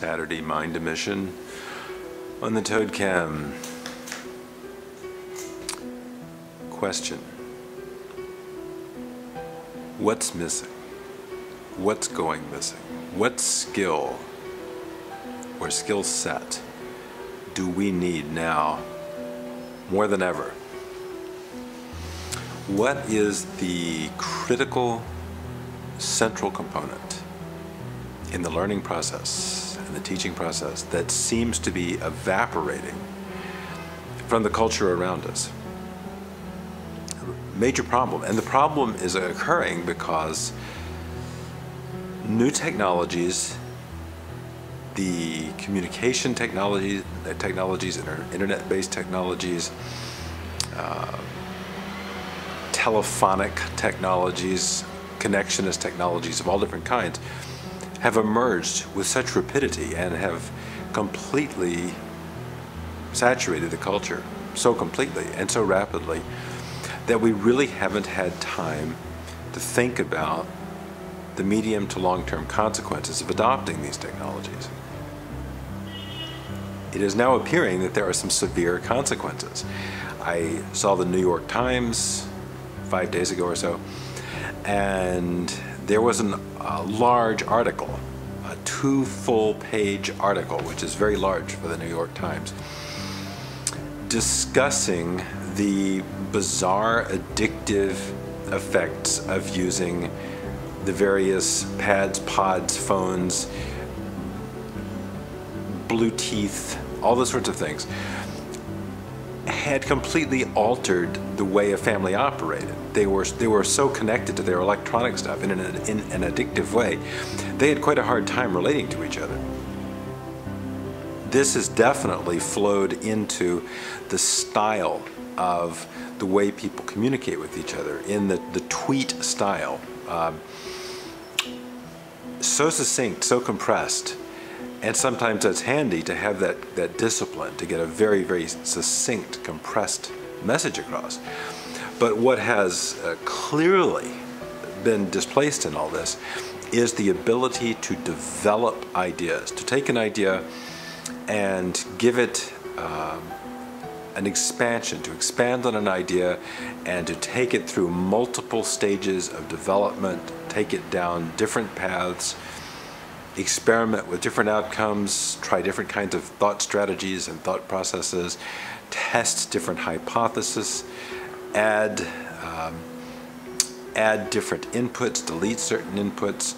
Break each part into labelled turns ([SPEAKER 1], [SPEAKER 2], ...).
[SPEAKER 1] Saturday Mind Emission on the Toad Cam. Question What's missing? What's going missing? What skill or skill set do we need now more than ever? What is the critical central component in the learning process the teaching process that seems to be evaporating from the culture around us? Major problem. And the problem is occurring because new technologies, the communication technology, technologies, internet-based technologies, uh, telephonic technologies, connectionist technologies of all different kinds, have emerged with such rapidity and have completely saturated the culture so completely and so rapidly that we really haven't had time to think about the medium to long-term consequences of adopting these technologies. It is now appearing that there are some severe consequences. I saw the New York Times five days ago or so, and there was an, a large article, a two full page article, which is very large for the New York Times, discussing the bizarre addictive effects of using the various pads, pods, phones, blue teeth, all those sorts of things had completely altered the way a family operated. They were they were so connected to their electronic stuff in an, in an addictive way. They had quite a hard time relating to each other. This has definitely flowed into the style of the way people communicate with each other in the, the tweet style. Um, so succinct, so compressed, and sometimes it's handy to have that, that discipline to get a very, very succinct, compressed message across. But what has uh, clearly been displaced in all this is the ability to develop ideas, to take an idea and give it um, an expansion, to expand on an idea and to take it through multiple stages of development, take it down different paths, experiment with different outcomes, try different kinds of thought strategies and thought processes, test different hypotheses, add um, add different inputs, delete certain inputs.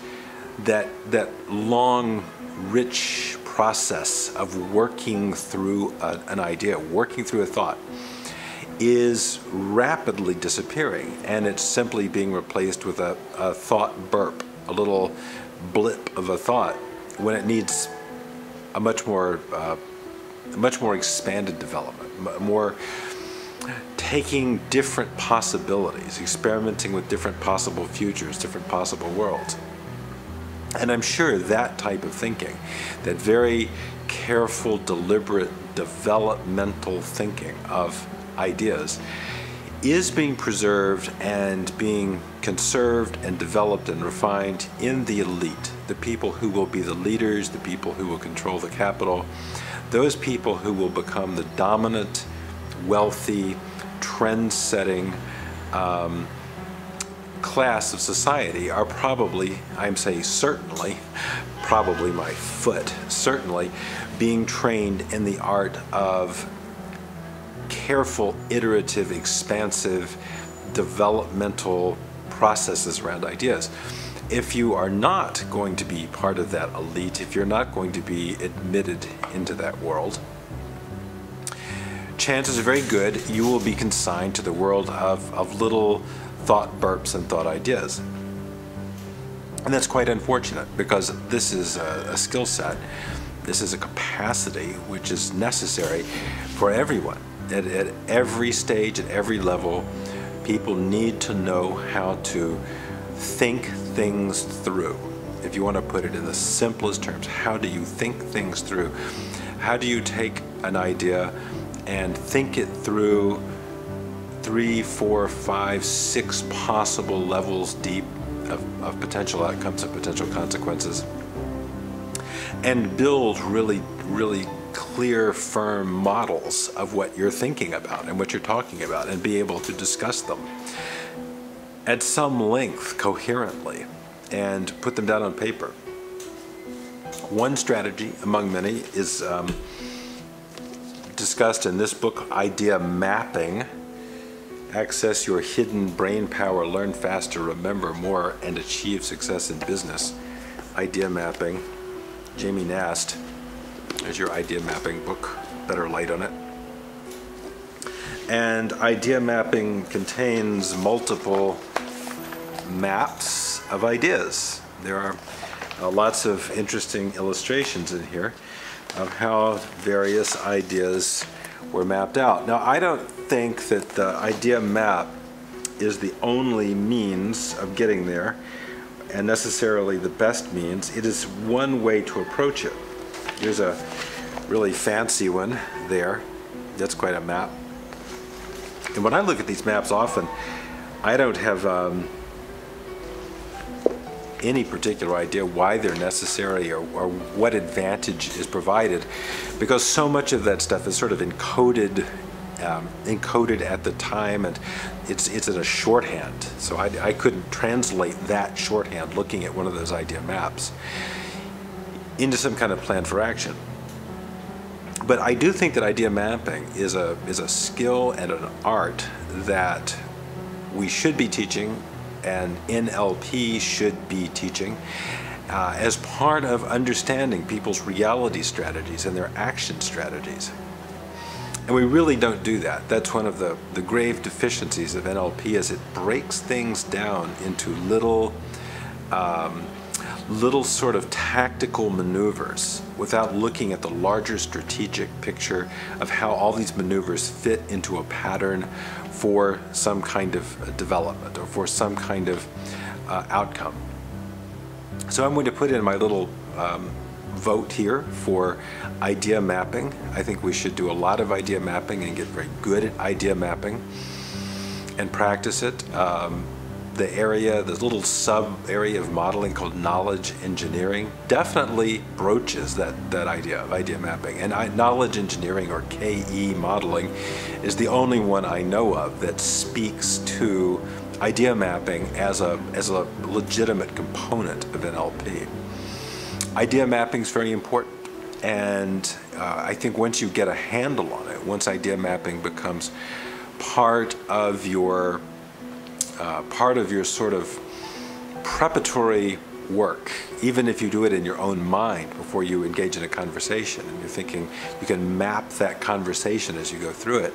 [SPEAKER 1] That that long, rich process of working through a, an idea, working through a thought, is rapidly disappearing, and it's simply being replaced with a, a thought burp, a little blip of a thought when it needs a much more uh, much more expanded development, more taking different possibilities, experimenting with different possible futures, different possible worlds. And I'm sure that type of thinking, that very careful, deliberate, developmental thinking of ideas, is being preserved and being conserved and developed and refined in the elite, the people who will be the leaders, the people who will control the capital, those people who will become the dominant, wealthy, trend-setting um, class of society are probably, I'm saying certainly, probably my foot, certainly being trained in the art of careful, iterative, expansive, developmental processes around ideas. If you are not going to be part of that elite, if you're not going to be admitted into that world, chances are very good you will be consigned to the world of, of little thought burps and thought ideas. And that's quite unfortunate because this is a, a skill set, this is a capacity which is necessary for everyone. At, at every stage, at every level, people need to know how to think things through. If you want to put it in the simplest terms, how do you think things through? How do you take an idea and think it through three, four, five, six possible levels deep of, of potential outcomes and potential consequences. and build really, really clear, firm models of what you're thinking about and what you're talking about and be able to discuss them at some length coherently and put them down on paper. One strategy among many is um, discussed in this book, Idea Mapping. Access your hidden brain power, learn faster, remember more, and achieve success in business. Idea Mapping. Jamie Nast there's your idea mapping book, better light on it. And idea mapping contains multiple maps of ideas. There are uh, lots of interesting illustrations in here of how various ideas were mapped out. Now, I don't think that the idea map is the only means of getting there and necessarily the best means. It is one way to approach it. Here's a really fancy one there. That's quite a map. And when I look at these maps often, I don't have um, any particular idea why they're necessary or, or, what advantage is provided because so much of that stuff is sort of encoded um, encoded at the time and it's it's in a shorthand so I, I couldn't translate that shorthand looking at one of those idea maps into some kind of plan for action. But I do think that idea mapping is a, is a skill and an art that we should be teaching and NLP should be teaching uh, as part of understanding people's reality strategies and their action strategies. And we really don't do that. That's one of the, the grave deficiencies of NLP is it breaks things down into little um, little sort of tactical maneuvers without looking at the larger strategic picture of how all these maneuvers fit into a pattern for some kind of development or for some kind of uh, outcome. So I'm going to put in my little um, vote here for idea mapping. I think we should do a lot of idea mapping and get very good at idea mapping and practice it. Um, the area, the little sub area of modeling called knowledge engineering definitely broaches that, that idea of idea mapping. And I, knowledge engineering or KE modeling is the only one I know of that speaks to idea mapping as a, as a legitimate component of NLP. Idea mapping is very important. And uh, I think once you get a handle on it, once idea mapping becomes part of your uh, part of your sort of preparatory work, even if you do it in your own mind before you engage in a conversation and you're thinking you can map that conversation as you go through it,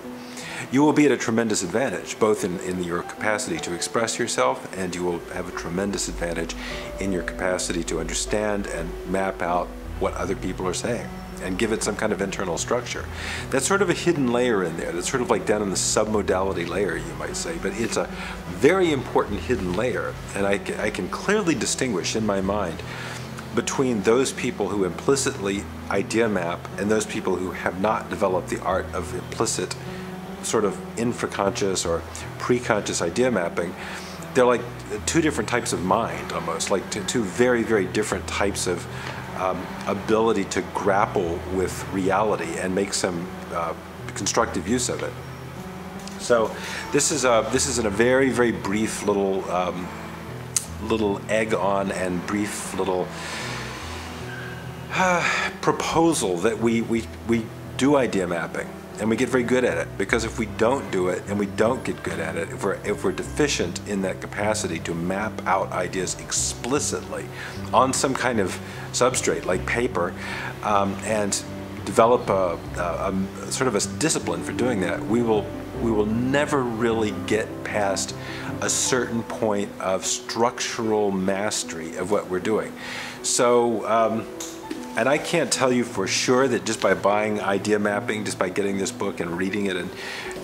[SPEAKER 1] you will be at a tremendous advantage, both in, in your capacity to express yourself and you will have a tremendous advantage in your capacity to understand and map out what other people are saying and give it some kind of internal structure. That's sort of a hidden layer in there. That's sort of like down in the submodality layer, you might say. But it's a very important hidden layer. And I, I can clearly distinguish in my mind between those people who implicitly idea map and those people who have not developed the art of implicit sort of infraconscious or preconscious idea mapping they're like two different types of mind almost like two, very very different types of um, ability to grapple with reality and make some uh, constructive use of it. So this is a this is a very very brief little um, little egg on and brief little uh, proposal that we we we do idea mapping and we get very good at it. Because if we don't do it and we don't get good at it if we're if we're deficient in that capacity to map out ideas explicitly on some kind of substrate like paper um, and develop a, a, a, sort of a discipline for doing that we will we will never really get past a certain point of structural mastery of what we're doing. So um, and I can't tell you for sure that just by buying idea mapping, just by getting this book and reading it and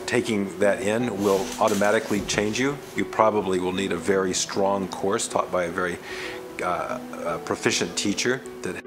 [SPEAKER 1] taking that in will automatically change you. You probably will need a very strong course taught by a very uh, proficient teacher that